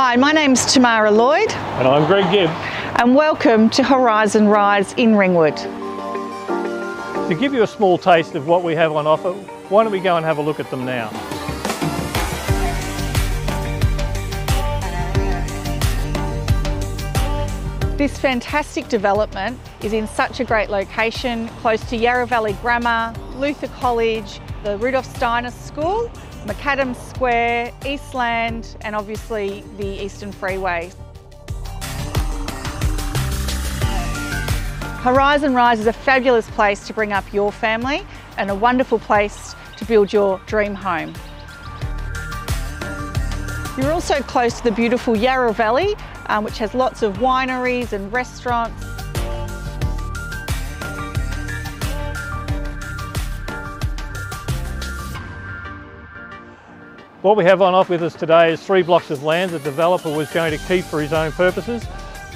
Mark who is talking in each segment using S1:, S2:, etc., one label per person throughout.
S1: Hi, my name's Tamara Lloyd.
S2: And I'm Greg Gibb.
S1: And welcome to Horizon Rise in Ringwood.
S2: To give you a small taste of what we have on offer, why don't we go and have a look at them now.
S1: This fantastic development is in such a great location, close to Yarra Valley Grammar, Luther College, the Rudolf Steiner School, Macadam Square, Eastland and obviously the Eastern Freeway. Horizon Rise is a fabulous place to bring up your family and a wonderful place to build your dream home. You're also close to the beautiful Yarra Valley um, which has lots of wineries and restaurants.
S2: What we have on offer with us today is three blocks of land the developer was going to keep for his own purposes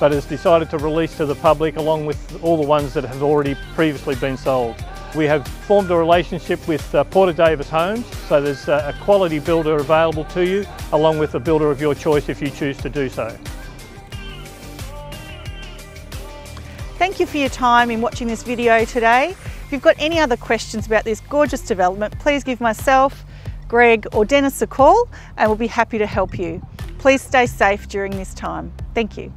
S2: but has decided to release to the public along with all the ones that have already previously been sold. We have formed a relationship with uh, Porter Davis Homes, so there's uh, a quality builder available to you along with a builder of your choice if you choose to do so.
S1: Thank you for your time in watching this video today. If you've got any other questions about this gorgeous development, please give myself, Greg or Dennis a call and we'll be happy to help you. Please stay safe during this time. Thank you.